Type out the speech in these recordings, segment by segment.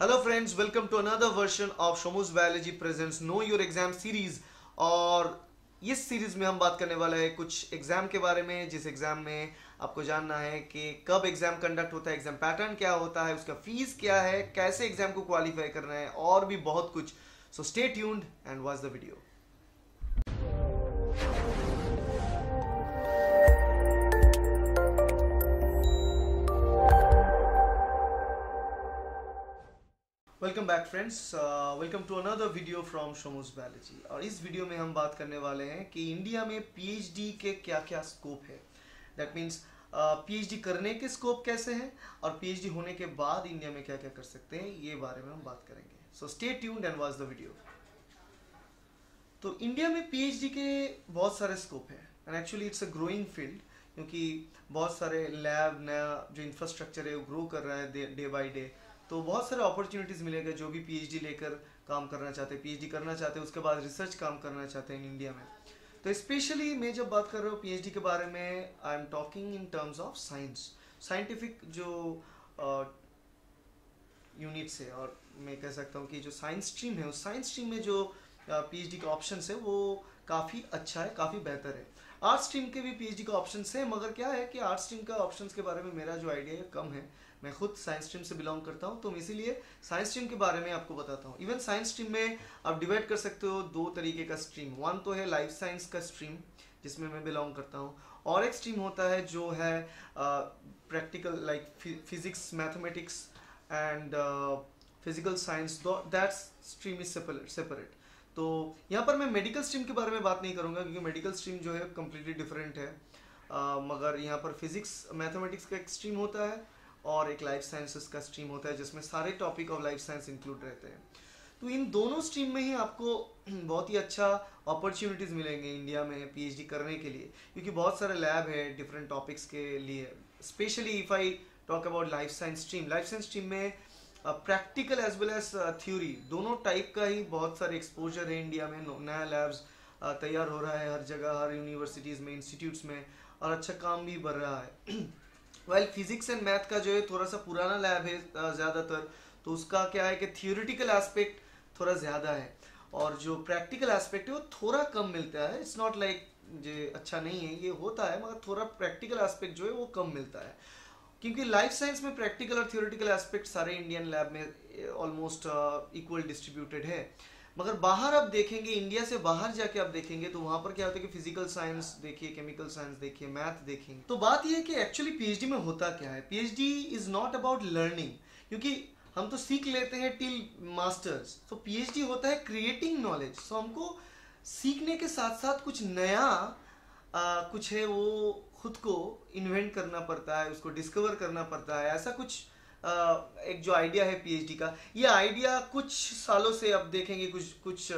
Hello friends welcome to another version of Shomu's biology presents know your exam series और इस series में हम बात करने वाले हैं कुछ एग्ज़ाम के बारे में, जिस एग्ज़ाम में आपको जानना है कि कब एग्ज़ाम कंडक्ट होता है एग्ज़ाम पैटर्न क्या होता है, उसका फ़ीस क्या है, कैसे एग्ज़ाम को क्वालिफाई करना है, और भी बहुत कुछ। So stay tuned and watch the video welcome back friends welcome to another video from Shomu's biology और इस वीडियो में हम बात करने वाले हैं कि इंडिया में पीएचडी के क्या क्या स्कोप है दैट मीन्स पीएचडी करने के स्कोप कैसे हैं और पीएचडी होने के बाद इंडिया में क्या क्या कर सकते हैं, ये बारे में हम बात करेंगे। So stay tuned and watch the video तो इंडिया में पीएचडी के बहुत सारे स्कोप हैं। And actually it's a growing field क्योंकि बहुत सारे लैब नया जो इंफ्रास्ट्रक्चर है, वो ग्रो कर रहा है डे बाई डे तो बहुत सारे अपॉर्चुनिटीज़ मिलेगा जो भी पीएचडी लेकर काम करना चाहते हैं पीएचडी करना चाहते हैं, उसके बाद रिसर्च काम करना चाहते हैं इंडिया में। तो स्पेशली मैं जब बात कर रहा हूँ पीएचडी के बारे में I am talking in terms of science scientific जो यूनिट्स है और मैं कह सकता हूँ कि जो साइंस स्ट्रीम है, उस साइंस स्ट्रीम में जो पीएचडी का ऑप्शन है, वो काफ़ी अच्छा है, काफ़ी बेहतर है। आर्ट स्ट्रीम के भी पीएचडी का ऑप्शन है, मगर क्या है कि आर्ट स्ट्रीम का ऑप्शन के बारे में मेरा जो आइडिया है, कम है। मैं खुद साइंस स्ट्रीम से बिलोंग करता हूँ तो इसीलिए साइंस स्ट्रीम के बारे में आपको बताता हूँ। इवन साइंस स्ट्रीम में आप डिवाइड कर सकते हो दो तरीके का स्ट्रीम वन तो है लाइफ साइंस का स्ट्रीम जिसमें मैं बिलोंग करता हूँ। और एक स्ट्रीम होता है जो है practical like physics mathematics and physical science that stream is separate तो यहाँ पर मैं मेडिकल स्ट्रीम के बारे में बात नहीं करूँगा क्योंकि मेडिकल स्ट्रीम जो है कम्प्लीटली डिफरेंट है। uh, मगर यहाँ पर फिजिक्स मैथमेटिक्स का एक स्ट्रीम होता है। और एक लाइफ साइंसेस का स्ट्रीम होता है जिसमें सारे topic of life science include रहते हैं। तो इन दोनों स्ट्रीम में ही आपको बहुत ही अच्छा अपॉर्चुनिटीज़ मिलेंगे इंडिया में पीएचडी करने के लिए क्योंकि बहुत सारे लैब है डिफरेंट टॉपिक्स के लिए। Specially if I talk about life science stream life science stream में practical as well as theory दोनों टाइप का ही बहुत सारे एक्सपोजर है इंडिया में। नया लैब्स uh, तैयार हो रहा है हर जगह हर यूनिवर्सिटीज़ में इंस्टीट्यूट्स में और अच्छा काम भी बढ़ रहा है। वेल फिजिक्स एंड मैथ का जो है थोड़ा सा पुराना लैब है ज़्यादातर। तो उसका क्या है कि थियोरिटिकल एस्पेक्ट थोड़ा ज़्यादा है। और जो प्रैक्टिकल एस्पेक्ट है, वो थोड़ा कम मिलता है। इट्स नॉट लाइक जो अच्छा नहीं है, ये होता है, मगर थोड़ा प्रैक्टिकल एस्पेक्ट जो है, वो कम मिलता है। क्योंकि लाइफ साइंस में प्रैक्टिकल और थियोरिटिकल एस्पेक्ट सारे इंडियन लैब में ऑलमोस्ट इक्वल डिस्ट्रीब्यूटेड है। मगर बाहर आप देखेंगे इंडिया से बाहर जाके आप देखेंगे तो वहाँ पर क्या होता है कि फ़िज़िकल साइंस देखिए केमिकल साइंस देखिए मैथ देखेंगे। तो बात यह है कि एक्चुअली पीएचडी में होता क्या है? PhD is not about learning क्योंकि हम तो सीख लेते हैं टिल मास्टर्स तो पीएचडी होता है क्रिएटिंग नॉलेज सो हमको सीखने के साथ साथ कुछ नया आ, कुछ है वो खुद को इन्वेंट करना पड़ता है उसको डिस्कवर करना पड़ता है ऐसा कुछ एक जो आइडिया है पीएचडी का, ये आइडिया कुछ सालों से अब देखेंगे, कुछ कुछ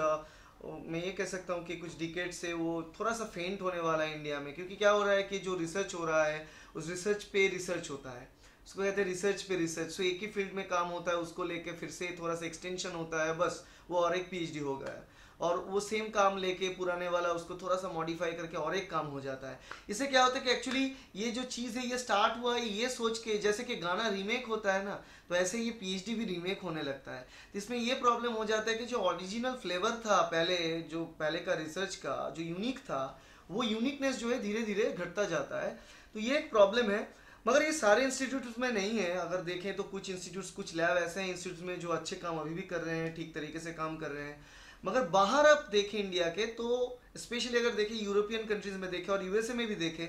मैं ये कह सकता हूँ कि कुछ डिकेट से वो थोड़ा सा फेंट होने वाला है इंडिया में, क्योंकि क्या हो रहा है कि जो रिसर्च हो रहा है, उस रिसर्च पे रिसर्च होता है। उसको कहते हैं रिसर्च पे रिसर्च सो एक ही फ़ील्ड में काम होता है, उसको लेके फिर से थोड़ा सा एक्सटेंशन होता है, बस, वो और एक पीएचडी हो गया और वो सेम काम लेके पुराने वाला उसको थोड़ा सा मॉडिफाई करके और एक काम हो जाता है। इससे क्या होता है कि एक्चुअली ये जो चीज़ है, ये स्टार्ट हुआ है, ये सोच के जैसे कि गाना रीमेक होता है ना तो ऐसे ये पीएचडी भी रीमेक होने लगता है। तो इसमें ये प्रॉब्लम हो जाता है कि जो ओरिजिनल फ्लेवर था पहले, जो पहले का रिसर्च का, जो यूनिक था, वो यूनिकनेस जो है धीरे धीरे घटता जाता है। तो ये एक प्रॉब्लम है, मगर ये सारे इंस्टीट्यूट में नहीं है। अगर देखें तो कुछ इंस्टीट्यूट्स कुछ लैब ऐसे हैं इंस्टीट्यूट में जो अच्छे काम अभी भी कर रहे हैं, ठीक तरीके से काम कर रहे हैं। मगर बाहर आप देखें इंडिया के तो स्पेशली अगर देखें यूरोपियन कंट्रीज़ में देखें और यूएसए में भी देखें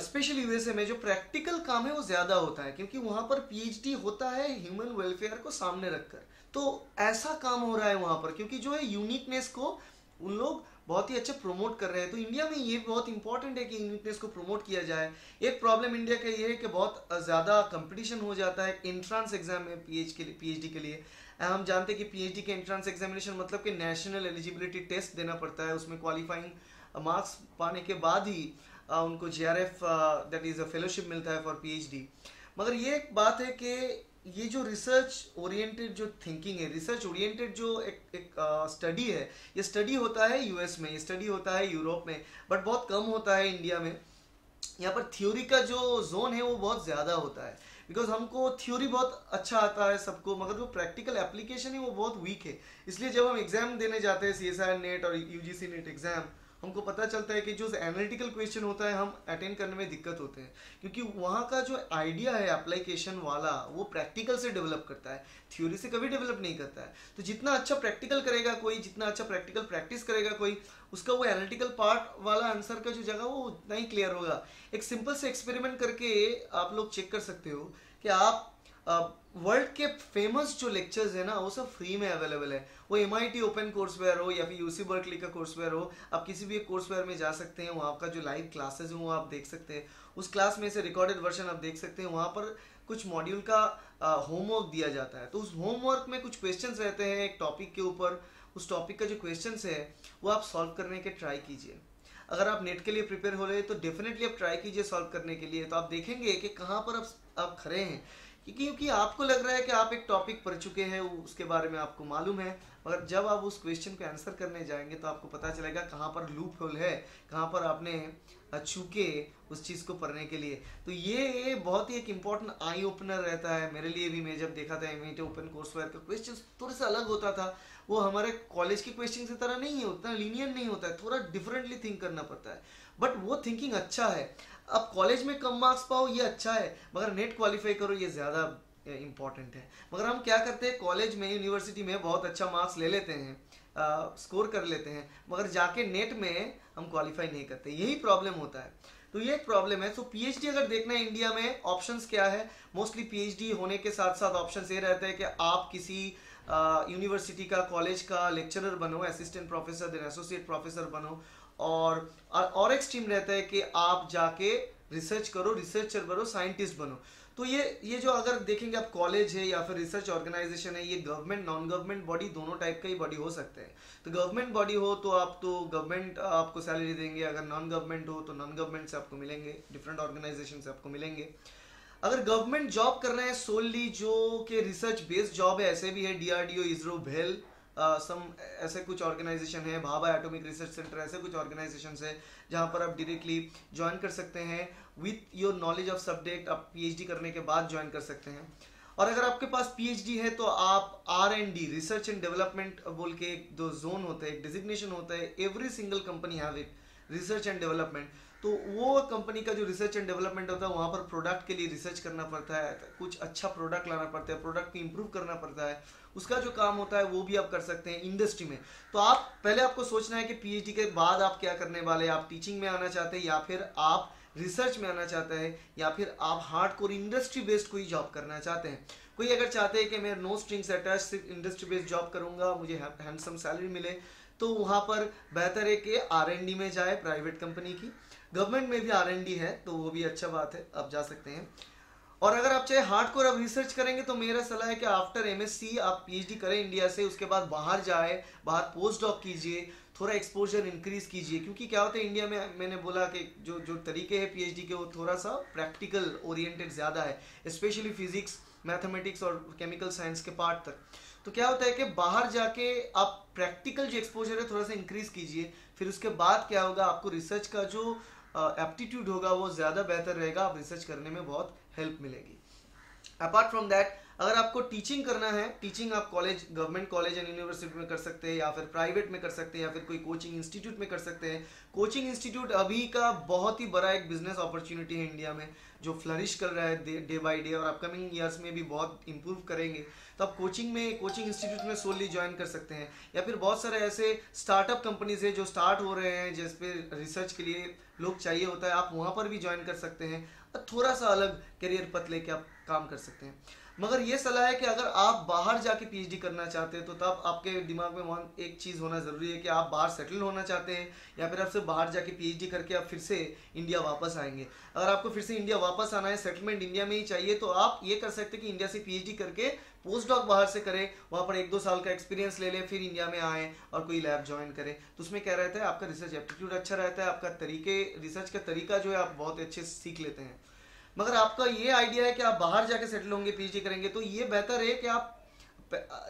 स्पेशली यूएसए में जो प्रैक्टिकल काम है वो ज़्यादा होता है, क्योंकि वहाँ पर पीएचडी होता है ह्यूमन वेलफेयर को सामने रखकर। तो ऐसा काम हो रहा है वहाँ पर, क्योंकि जो है यूनिकनेस को उन लोग बहुत ही अच्छा प्रमोट कर रहे हैं। तो इंडिया में ये बहुत इंपॉर्टेंट है कि यूनिकनेस को प्रमोट किया जाए। एक प्रॉब्लम इंडिया का ये है कि बहुत ज़्यादा कंपटीशन हो जाता है एंट्रांस एग्ज़ाम में पीएच के लिए पीएचडी के लिए। हम जानते हैं कि पीएचडी के एंट्रांस एग्जामिनेशन मतलब कि नेशनल एलिजिबिलिटी टेस्ट देना पड़ता है। उसमें क्वालिफाइंग मार्क्स पाने के बाद ही उनको J R F that is a fellowship मिलता है फॉर पीएचडी मगर ये एक बात है कि ये जो रिसर्च ओरिएंटेड जो थिंकिंग है रिसर्च ओरिएंटेड जो एक एक स्टडी है, ये स्टडी होता है यूएस में, ये स्टडी होता है यूरोप में बट बहुत कम होता है इंडिया में। यहाँ पर थ्योरी का जो जोन है, वो बहुत ज़्यादा होता है। बिकॉज़ हमको थ्योरी बहुत अच्छा आता है सबको, मगर जो प्रैक्टिकल एप्लीकेशन है, वो बहुत वीक है। इसलिए जब हम एग्ज़ाम देने जाते हैं सी एस आई नेट और U G C net exam हमको पता चलता है कि जो एनालिटिकल क्वेश्चन होता है, हम अटेंड करने में दिक्कत होते हैं। क्योंकि वहाँ का जो आइडिया है एप्लीकेशन वाला, वो प्रैक्टिकल से डेवलप करता है। थ्योरी से कभी डेवलप नहीं करता है। तो जितना अच्छा प्रैक्टिकल करेगा कोई, जितना अच्छा प्रैक्टिकल प्रैक्टिस करेगा कोई, उसका वो एनालिटिकल पार्ट वाला आंसर का जो जगह, वो उतना ही क्लियर होगा। एक सिंपल से एक्सपेरिमेंट करके आप लोग चेक कर सकते हो कि आप वर्ल्ड के फ़ेमस जो लेक्चर्स है ना, वो सब फ्री में अवेलेबल है। वो M I T open courseware हो या फिर यूसी बर्कली का कोर्सवेयर हो, आप किसी भी कोर्सवेयर में जा सकते हैं, वहाँ का जो लाइव क्लासेस है, वो आप देख सकते हैं। उस क्लास में से रिकॉर्डेड वर्जन आप देख सकते हैं, वहाँ पर कुछ मॉड्यूल का होमवर्क दिया जाता है। तो उस होमवर्क में कुछ क्वेश्चन रहते हैं एक टॉपिक के ऊपर। उस टॉपिक का जो क्वेश्चन है, वो आप सॉल्व करने के ट्राई कीजिए। अगर आप नेट के लिए प्रिपेयर हो रहे हैं तो डेफिनेटली आप ट्राई कीजिए सॉल्व करने के लिए। तो आप देखेंगे कि कहाँ पर आप खड़े हैं। क्योंकि आपको लग रहा है कि आप एक टॉपिक पढ़ चुके हैं, उसके बारे में आपको मालूम है मगर जब आप उस क्वेश्चन को आंसर करने जाएँगे तो आपको पता चलेगा कहाँ पर लूप होल है, कहाँ पर आपने चूके उस चीज़ को पढ़ने के लिए। तो ये बहुत ही एक इंपॉर्टेंट आई ओपनर रहता है। मेरे लिए भी, मैं जब देखा था एम ओपन कोर्स वेयर का क्वेश्चन थोड़ा सा अलग होता था। वो हमारे कॉलेज के क्वेश्चन की तरह नहीं है, उतना लीनियर नहीं होता है, थोड़ा डिफरेंटली थिंक करना पड़ता है। बट वो थिंकिंग अच्छा है। अब कॉलेज में कम मार्क्स पाओ, ये अच्छा है, मगर नेट क्वालिफाई करो, ये ज़्यादा इंपॉर्टेंट है। मगर हम क्या करते हैं कॉलेज में यूनिवर्सिटी में बहुत अच्छा मार्क्स ले लेते हैं स्कोर कर लेते हैं, मगर जाके नेट में हम क्वालिफाई नहीं करते, यही प्रॉब्लम होता है। तो ये एक प्रॉब्लम है। सो पीएचडी अगर देखना है इंडिया में ऑप्शंस क्या है? मोस्टली पीएचडी होने के साथ साथ ऑप्शन ये रहते हैं कि आप किसी यूनिवर्सिटी का कॉलेज का लेक्चरर बनो assistant professor then associate professor बनो और और एक स्ट्रीम रहता है कि आप जाके रिसर्च करो रिसर्चर बनो साइंटिस्ट बनो। तो ये ये जो अगर देखेंगे आप कॉलेज है या फिर रिसर्च ऑर्गेनाइजेशन है, ये गवर्नमेंट नॉन गवर्नमेंट बॉडी दोनों टाइप का ही बॉडी हो सकते हैं। तो गवर्नमेंट बॉडी हो तो आप तो गवर्नमेंट आपको सैलरी देंगे, अगर नॉन गवर्नमेंट हो तो नॉन गवर्नमेंट से आपको मिलेंगे डिफरेंट ऑर्गेनाइजेशन से आपको मिलेंगे। अगर गवर्नमेंट जॉब कर रहे हैं सोलली जो कि रिसर्च बेस्ड जॉब है, ऐसे भी है डीआरडीओ इसरो भेल सम ऐसे कुछ ऑर्गेनाइजेशन है भाभा एटॉमिक रिसर्च सेंटर ऐसे कुछ ऑर्गेनाइजेशन है, जहाँ पर आप डायरेक्टली ज्वाइन कर सकते हैं with your knowledge of subject आप पीएचडी करने के बाद ज्वाइन कर सकते हैं। और अगर आपके पास पीएचडी है तो आप R and D research and development बोल के एक दो जोन होते हैं डिजिग्नेशन होता है every single company have it research and development तो वो कंपनी का जो रिसर्च एंड डेवलपमेंट होता है, वहाँ पर प्रोडक्ट के लिए रिसर्च करना पड़ता है, कुछ अच्छा प्रोडक्ट लाना पड़ता है प्रोडक्ट को इम्प्रूव करना पड़ता है। उसका जो काम होता है वो भी आप कर सकते हैं इंडस्ट्री में। तो आप, पहले आपको सोचना है कि पीएचडी के बाद आप क्या करने वाले, आप टीचिंग में आना चाहते हैं या फिर आप रिसर्च में आना चाहते हैं या फिर आप हार्ड कोर इंडस्ट्री बेस्ड कोई जॉब करना चाहते हैं। कोई अगर चाहते हैं कि मैं नो स्ट्रिंग्स अटैच सिर्फ़ इंडस्ट्री बेस्ड जॉब करूँगा, मुझे हैंडसम सैलरी मिले तो वहाँ पर बेहतर है कि आर में जाए प्राइवेट कंपनी की। गवर्नमेंट में भी आरएनडी है तो वो भी अच्छा बात है, आप जा सकते हैं। और अगर आप चाहे हार्ड कोर अब रिसर्च करेंगे तो मेरा सलाह है कि आफ्टर एमएससी आप पीएचडी करें इंडिया से, उसके बाद बाहर जाए, बाहर पोस्ट डॉक कीजिए, थोड़ा एक्सपोजर इंक्रीज कीजिए। क्योंकि क्या होता है इंडिया में मैंने बोला कि जो जो तरीके हैं पीएचडी के वो थोड़ा सा प्रैक्टिकल ओरिएंटेड ज़्यादा है स्पेशली फिजिक्स मैथमेटिक्स और केमिकल साइंस के पार्ट तक। तो क्या होता है कि बाहर जाके आप प्रैक्टिकल जो एक्सपोजर है थोड़ा सा इंक्रीज कीजिए, फिर उसके बाद क्या होगा, आपको रिसर्च का जो एप्टीट्यूड होगा वो ज़्यादा बेहतर रहेगा, आप रिसर्च करने में बहुत हेल्प मिलेगी। अपार्ट फ्रॉम दैट अगर आपको टीचिंग करना है टीचिंग आप college government college and university में कर सकते हैं या फिर प्राइवेट में कर सकते हैं या फिर कोई कोचिंग इंस्टीट्यूट में कर सकते हैं। कोचिंग इंस्टीट्यूट अभी का बहुत ही बड़ा एक बिज़नेस अपॉर्चुनिटी है इंडिया में, जो फ्लरिश कर रहा है डे बाई डे और अपकमिंग ईयर्स में भी बहुत इंप्रूव करेंगे। तो आप कोचिंग में कोचिंग इंस्टीट्यूट में सोली ज्वाइन कर सकते हैं। या फिर बहुत सारे ऐसे स्टार्टअप कंपनीज़ है जो स्टार्ट हो रहे हैं, जिस पे रिसर्च के लिए लोग चाहिए होता है, आप वहाँ पर भी ज्वाइन कर सकते हैं। और थोड़ा सा अलग करियर पथ लेके आप काम कर सकते हैं। मगर ये सलाह है कि अगर आप बाहर जाके पीएचडी करना चाहते हैं तो तब आपके दिमाग में वन, एक चीज़ होना ज़रूरी है कि आप बाहर सेटल होना चाहते हैं, या फिर आप सिर्फ़ बाहर जाके पीएचडी करके आप फिर से इंडिया वापस आएँगे। अगर आपको फिर से इंडिया वापस आना है सेटलमेंट इंडिया में ही चाहिए तो आप ये कर सकते कि इंडिया से पीएचडी करके पोस्ट डॉक बाहर से करें, वहाँ पर एक दो साल का एक्सपीरियंस ले लें, फिर इंडिया में आएँ और कोई लैब ज्वाइन करें। तो उसमें क्या रहता है, आपका रिसर्च एप्टीट्यूड अच्छा रहता है, आपका तरीके रिसर्च का तरीका जो है, आप बहुत अच्छे से सीख लेते हैं। मगर आपका ये आइडिया है कि आप बाहर जाके सेटल होंगे पीएचडी करेंगे तो ये बेहतर है कि आप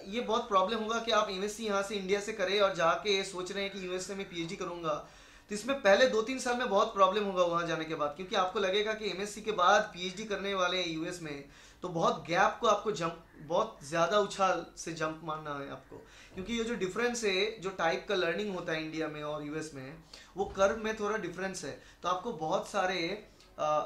ये बहुत प्रॉब्लम होगा कि आप एमएससी यहाँ से इंडिया से करें और जाके सोच रहे हैं कि यूएसए में पीएचडी करूँगा। तो इसमें पहले दो तीन साल में बहुत प्रॉब्लम होगा वहाँ जाने के बाद क्योंकि आपको लगेगा कि एमएससी के बाद पीएचडी करने वाले हैं यूएस में तो बहुत गैप को आपको जंप बहुत ज़्यादा उछाल से जंप मारना है आपको। क्योंकि ये जो डिफरेंस है जो टाइप का लर्निंग होता है इंडिया में और यूएस में वो कर्व में थोड़ा डिफरेंस है। तो आपको बहुत सारे आ,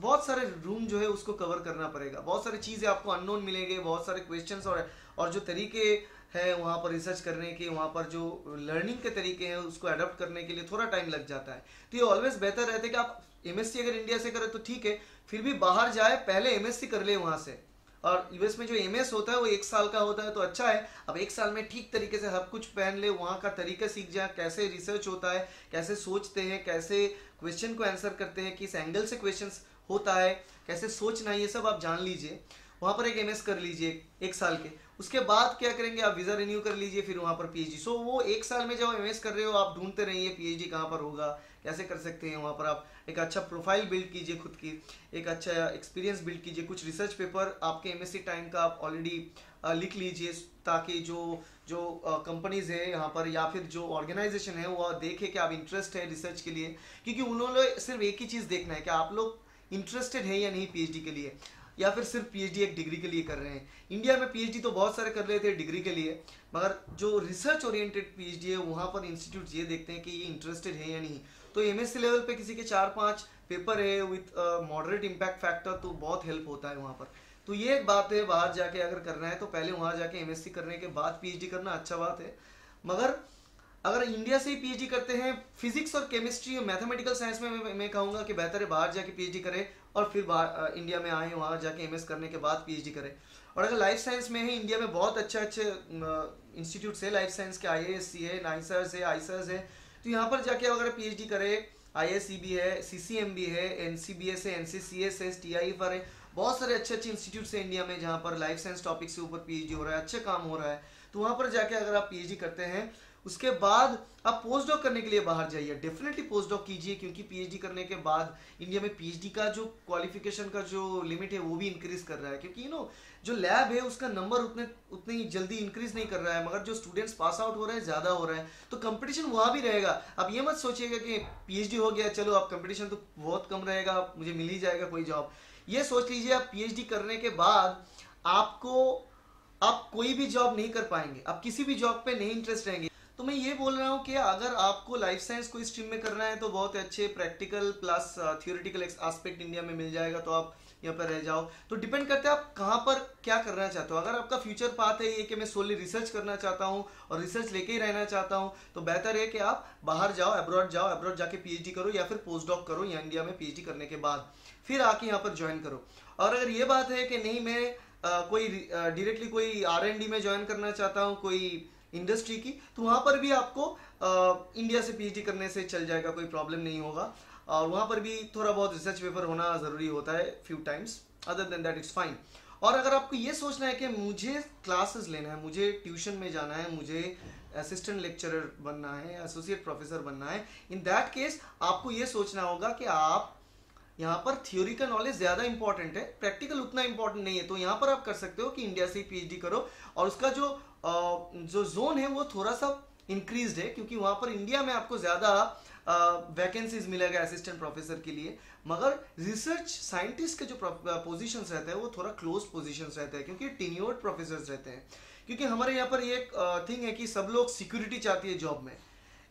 बहुत सारे रूम जो है उसको कवर करना पड़ेगा। बहुत सारी चीज़ें आपको अननोन मिलेंगे, बहुत सारे क्वेश्चन और और जो तरीके हैं वहाँ पर रिसर्च करने के, वहाँ पर जो लर्निंग के तरीके हैं उसको अडोप्ट करने के लिए थोड़ा टाइम लग जाता है। तो ये ऑलवेज बेहतर रहता है कि आप एमएससी अगर इंडिया से करें तो ठीक है, फिर भी बाहर जाए, पहले एमएससी कर ले वहाँ से। और यूएस में जो एमएस होता है, वो एक साल का होता है तो अच्छा है। अब एक साल में ठीक तरीके से सब कुछ पहन ले, वहाँ का तरीका सीख जाए कैसे रिसर्च होता है, कैसे सोचते हैं, कैसे क्वेश्चन को आंसर करते हैं, किस एंगल से क्वेश्चन होता है, कैसे सोचना ये सब आप जान लीजिए। वहाँ पर एक एम कर लीजिए, एक साल के। उसके बाद क्या करेंगे, आप वीज़ा रिन्यू कर लीजिए, फिर वहाँ पर पीएचडी सो वो एक साल में जब एम कर रहे हो, आप ढूंढते रहिए पीएचडी कहाँ पर होगा, कैसे कर सकते हैं। वहाँ पर आप एक अच्छा प्रोफ़ाइल बिल्ड कीजिए खुद की, एक अच्छा एक्सपीरियंस बिल्ड कीजिए। कुछ रिसर्च पेपर आपके एमएससी टाइम का आप ऑलरेडी लिख लीजिए, ताकि जो जो कंपनीज़ है यहाँ पर, या फिर जो ऑर्गेनाइजेशन है, वो देखे कि आप इंटरेस्ट है रिसर्च के लिए। क्योंकि उन्होंने सिर्फ़ एक ही चीज़ देखना है कि आप लोग इंटरेस्टेड है या नहीं पीएचडी के लिए। या फिर सिर्फ़ पीएचडी एक डिग्री के लिए कर रहे हैं। इंडिया में पीएचडी तो बहुत सारे कर रहे थे डिग्री के लिए मगर जो रिसर्च ओरिएंटेड पीएचडी है वहाँ पर इंस्टीट्यूट ये देखते हैं कि ये इंटरेस्टेड है या नहीं। तो एमएससी लेवल पे किसी के चार पाँच पेपर है विथ मॉडरेट इम्पैक्ट फैक्टर तो बहुत हेल्प होता है वहाँ पर। तो ये एक बात है बाहर जाके अगर करना है तो पहले वहाँ जाके एमएससी करने के बाद पीएचडी करना अच्छा बात है। मगर अगर इंडिया से ही पीएचडी करते हैं फिजिक्स और केमिस्ट्री और मैथमेटिकल साइंस में मैं, मैं कहूँगा कि बेहतर है बाहर जाके पीएचडी करें और फिर बाहर इंडिया में आए, वहाँ जाके एमएस करने के बाद पीएचडी करें। और अगर लाइफ साइंस में ही इंडिया में बहुत अच्छे अच्छे इंस्टीट्यूट है लाइफ साइंस के आई एस सी है नाइसर्स है आईसर्स है तो यहाँ पर जाके अगर पीएचडी करे आई एस सी बी है सी सी एम बी है एन सी बी एस है एन सी सी एस है टी आई पर है, बहुत सारे अच्छे अच्छे इंस्टीट्यूट्स हैं इंडिया में जहाँ पर लाइफ साइंस टॉपिक से ऊपर पीएचडी हो रहा है, अच्छे काम हो रहा है तो वहाँ पर जाके अगर आप पीएचडी करते हैं उसके बाद आप पोस्ट डॉक करने के लिए बाहर जाइए। डेफिनेटली पोस्ट डॉक कीजिए, क्योंकि पीएचडी करने के बाद इंडिया में पीएचडी का जो क्वालिफिकेशन का जो लिमिट है, वो भी इंक्रीज कर रहा है। क्योंकि यू नो जो लैब है, उसका नंबर उतने, उतनी जल्दी इंक्रीज नहीं कर रहा है, मगर जो स्टूडेंट्स पास आउट हो रहे हैं, ज़्यादा हो रहे हैं तो कंपटीशन वहाँ भी रहेगा। अब ये मत सोचिएगा कि पीएचडी हो गया, चलो अब कंपटीशन तो बहुत कम रहेगा, मुझे मिल ही जाएगा कोई जॉब ये सोच लीजिए, आप पीएचडी करने के बाद आपको, आप कोई भी जॉब नहीं कर पाएँगे। आप किसी भी जॉब पे नहीं इंटरेस्ट रहेंगे। तो मैं ये बोल रहा हूँ कि अगर आपको लाइफ साइंस को स्ट्रीम में करना है तो बहुत अच्छे practical plus theoretical aspect India में मिल जाएगा तो आप यहाँ पर रह जाओ। तो डिपेंड करते हैं आप कहाँ पर क्या करना चाहते हो। अगर आपका फ्यूचर पाथ है ये कि मैं सोली रिसर्च करना चाहता हूँ और रिसर्च लेके ही रहना चाहता हूँ तो बेहतर है कि आप बाहर जाओ अब्रॉड जाओ अब्रॉड जाके पीएचडी करो या फिर पोस्ट डॉक करो या इंडिया में पीएचडी करने के बाद। फिर आके यहाँ पर ज्वाइन करो। और अगर ये बात है कि नहीं मैं आ, कोई डायरेक्टली कोई आर में ज्वाइन करना चाहता हूँ कोई इंडस्ट्री की तो वहाँ पर भी आपको आ, इंडिया से पीएचडी करने से चल जाएगा कोई प्रॉब्लम नहीं होगा। और वहाँ पर भी थोड़ा बहुत रिसर्च पेपर होना ज़रूरी होता है few times other than that it's fine और अगर आपको ये सोचना है कि मुझे क्लासेस लेना है मुझे ट्यूशन में जाना है मुझे असिस्टेंट लेक्चरर बनना है एसोसिएट प्रोफेसर बनना है इन दैट केस आपको ये सोचना होगा कि आप यहाँ पर थ्योरी का नॉलेज ज़्यादा इंपॉर्टेंट है। प्रैक्टिकल उतना इंपॉर्टेंट नहीं है। तो यहाँ पर आप कर सकते हो कि इंडिया से पीएचडी करो और उसका जो जो जोन है वो थोड़ा सा इंक्रीज है क्योंकि वहाँ पर इंडिया में आपको ज़्यादा वैकेंसीज मिलेगा असिस्टेंट प्रोफेसर के लिए। मगर रिसर्च साइंटिस्ट के जो पोजीशंस रहते हैं वो थोड़ा क्लोज पोजीशंस रहते हैं क्योंकि टीनियोर्ड प्रोफेसर रहते हैं। क्योंकि हमारे यहाँ पर एक थिंग है कि सब लोग सिक्योरिटी चाहती है जॉब में।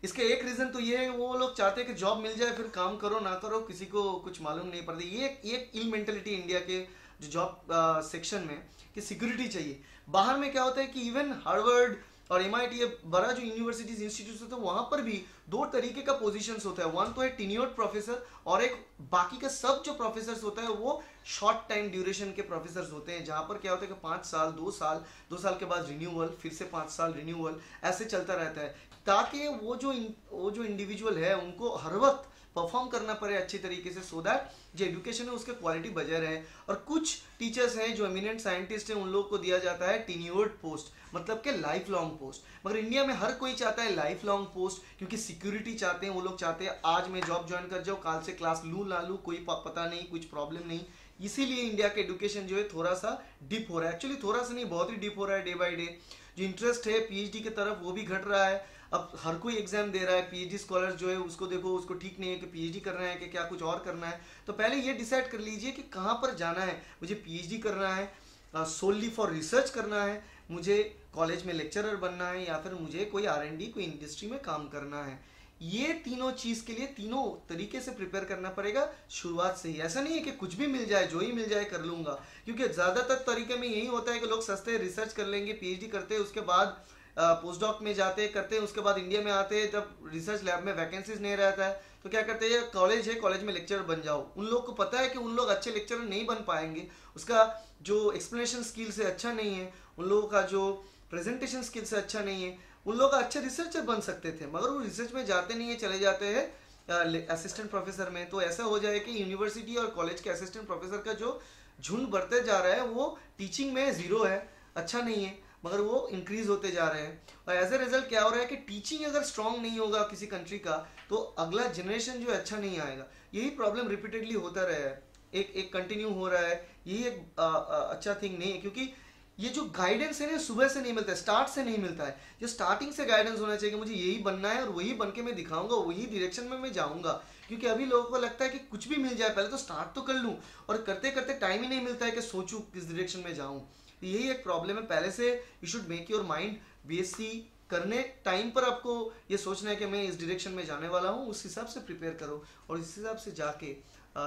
इसका एक रीज़न तो ये है, वो लोग चाहते हैं कि जॉब मिल जाए, फिर काम करो, ना करो, किसी को कुछ मालूम नहीं पड़ता। ये एक इल मेंटेलिटी इंडिया के जो जॉब सेक्शन में कि सिक्योरिटी चाहिए। बाहर में क्या होता है कि इवन हार्वर्ड और एम आई टी बड़ा जो यूनिवर्सिटीज इंस्टीट्यूट होते हैं, वहाँ पर भी दो तरीके का पोजीशन होता है। वन तो है टीनियोड प्रोफेसर और एक बाकी का सब जो प्रोफेसर होता है, वो शॉर्ट टाइम ड्यूरेशन के प्रोफेसर होते हैं, जहाँ पर क्या होता है कि पाँच साल, दो साल दो साल के बाद रिन्यूअल फिर से पाँच साल रिन्यूअल ऐसे चलता रहता है। ताकि वो जो वो जो इंडिविजुअल है, उनको हर वक्त परफॉर्म करना पड़े अच्छी तरीके से सो दैट जो एजुकेशन है, उसके क्वालिटी बजाय रहे। और कुछ टीचर्स हैं, जो एमिनेंट साइंटिस्ट हैं, उन लोगों को दिया जाता है टीन्यूर्ड पोस्ट मतलब के लाइफ लॉन्ग पोस्ट मगर इंडिया में हर कोई चाहता है लाइफ लॉन्ग पोस्ट क्योंकि सिक्योरिटी चाहते हैं, वो लोग चाहते हैं, आज मैं जॉब ज्वाइन कर जाऊँ, काल से क्लास लू ला लू, कोई पता नहीं, कुछ प्रॉब्लम नहीं। इसीलिए इंडिया के एडुकेशन जो है थोड़ा सा डिप हो रहा है। एक्चुअली थोड़ा सा नहीं, बहुत ही डिप हो रहा है डे बाई डे जो इंटरेस्ट है पीएचडी की तरफ़, वो भी घट रहा है। अब हर कोई एग्ज़ाम दे रहा है पीएचडी स्कॉलर जो है, उसको देखो, उसको ठीक नहीं है कि पीएचडी करना है कि क्या कुछ और करना है। तो पहले ये डिसाइड कर लीजिए कि कहाँ पर जाना है। मुझे पीएचडी करना है सोनली फॉर रिसर्च करना है, मुझे कॉलेज में लेक्चरर बनना है, या फिर मुझे कोई आरएनडी कोई इंडस्ट्री में काम करना है। ये तीनों चीज़ के लिए तीनों तरीके से प्रिपेयर करना पड़ेगा, शुरुआत से ही। ऐसा नहीं है कि कुछ भी मिल जाए, जो ही मिल जाए, कर लूँगा। क्योंकि ज़्यादातर तरीके में यही होता है कि लोग सस्ते रिसर्च कर लेंगे पीएचडी करते हैं, उसके बाद पोस्ट डॉक में जाते, करते, उसके बाद इंडिया में आते, जब रिसर्च लैब में वैकेंसीज नहीं रहता है तो क्या करते हैं कॉलेज है कॉलेज में लेक्चर बन जाओ। उन लोग को पता है कि उन लोग अच्छे लेक्चर नहीं बन पाएँगे। उसका जो एक्सप्लेनेशन स्किल से अच्छा नहीं है, उन लोगों का जो प्रेजेंटेशन स्किल से अच्छा नहीं है, उन लोग अच्छे रिसर्चर बन सकते थे। मगर वो रिसर्च में जाते नहीं है, चले जाते हैं असिस्टेंट प्रोफेसर में। तो ऐसा हो जाए कि यूनिवर्सिटी और कॉलेज के असिस्टेंट प्रोफेसर का जो झुंड बढ़ते जा रहा है, वो टीचिंग में ज़ीरो है अच्छा नहीं है। मगर वो इंक्रीज होते जा रहे हैं। और एज ए रिज़ल्ट क्या हो रहा है कि टीचिंग अगर स्ट्रांग नहीं होगा किसी कंट्री का तो अगला जनरेशन जो अच्छा नहीं आएगा। यही प्रॉब्लम रिपीटेडली होता रहा है। एक एक कंटिन्यू हो रहा है। यही एक आ, आ, अच्छा थिंग नहीं है क्योंकि ये जो गाइडेंस है ना सुबह से नहीं मिलता है स्टार्ट से नहीं मिलता है। जो स्टार्टिंग से गाइडेंस होना चाहिए कि मुझे यही बनना है और वही बन के मैं दिखाऊँगा वही डायरेक्शन में मैं जाऊँगा। क्योंकि अभी लोगों को लगता है कि कुछ भी मिल जाए पहले तो स्टार्ट तो कर लूँ और करते करते टाइम ही नहीं मिलता है कि सोचूं किस डायरेक्शन में जाऊँ। तो यही एक प्रॉब्लम है। पहले से you should make your mind BSc करने टाइम पर आपको ये सोचना है कि मैं इस डायरेक्शन में जाने वाला हूँ, उस हिसाब से प्रिपेयर करो और इस हिसाब से जाके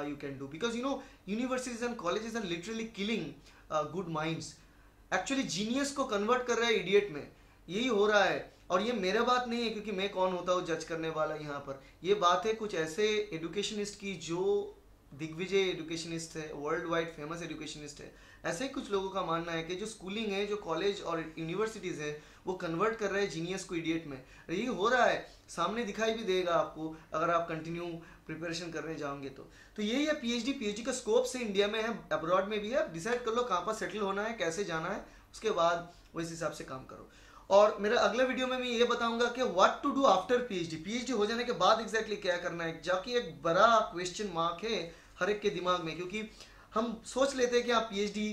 you can do because you know universities and colleges are literally killing good minds actually genius को कन्वर्ट कर रहा है इडियट में। यही हो रहा है। और ये मेरा बात नहीं है, क्योंकि मैं कौन होता हूँ जज करने वाला यहाँ पर। ये बात है कुछ ऐसे एडुकेशनिस्ट की जो दिग्विजय एजुकेशनिस्ट है वर्ल्ड वाइड फ़ेमस एजुकेशनिस्ट है। ऐसे ही कुछ लोगों का मानना है कि जो स्कूलिंग है, जो कॉलेज और यूनिवर्सिटीज़ है, वो कन्वर्ट कर रहे हैं जीनियस को इडियट में। ये हो रहा है, सामने दिखाई भी देगा आपको, अगर आप कंटिन्यू प्रिपरेशन करने जाओगे तो। तो यही है पीएचडी पीएचडी का स्कोप से इंडिया में है अब्रॉड में भी है। डिसाइड कर लो कहाँ पर सेटल होना है, कैसे जाना है, उसके बाद इस हिसाब से काम करो। और मेरा अगला वीडियो में मैं ये बताऊँगा कि what to do after PhD PhD हो जाने के बाद एग्जैक्टली exactly क्या करना है? जाकि एक बड़ा क्वेश्चन मार्क है हर एक के दिमाग में, क्योंकि हम सोच लेते हैं कि आप पीएचडी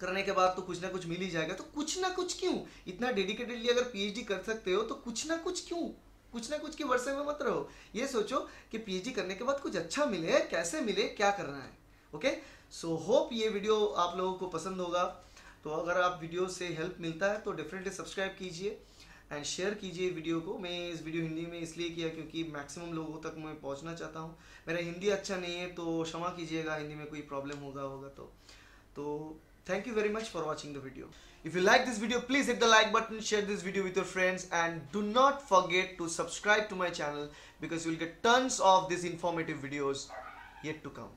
करने के बाद तो कुछ ना कुछ मिल ही जाएगा। तो कुछ ना कुछ क्यों? इतना डेडिकेटेडली अगर पीएचडी कर सकते हो तो कुछ ना कुछ क्यों? कुछ ना कुछ की वर्षे में मत रहो। ये सोचो कि पीएचडी करने के बाद कुछ अच्छा मिले, कैसे मिले, क्या करना है? ओके सो होप ये वीडियो आप लोगों को पसंद होगा। तो अगर आप वीडियो से हेल्प मिलता है तो डेफिनेटली सब्सक्राइब कीजिए एंड शेयर कीजिए वीडियो को। मैं इस वीडियो हिंदी में इसलिए किया क्योंकि मैक्सिमम लोगों तक मैं पहुँचना चाहता हूँ। मेरा हिंदी अच्छा नहीं है तो क्षमा कीजिएगा, हिंदी में कोई प्रॉब्लम होगा होगा तो। तो thank you very much for watching the video if you like this video please if the like button share this video with your friends and do not forget to subscribe to my channel because you'll will get turns of this informative videos yet to come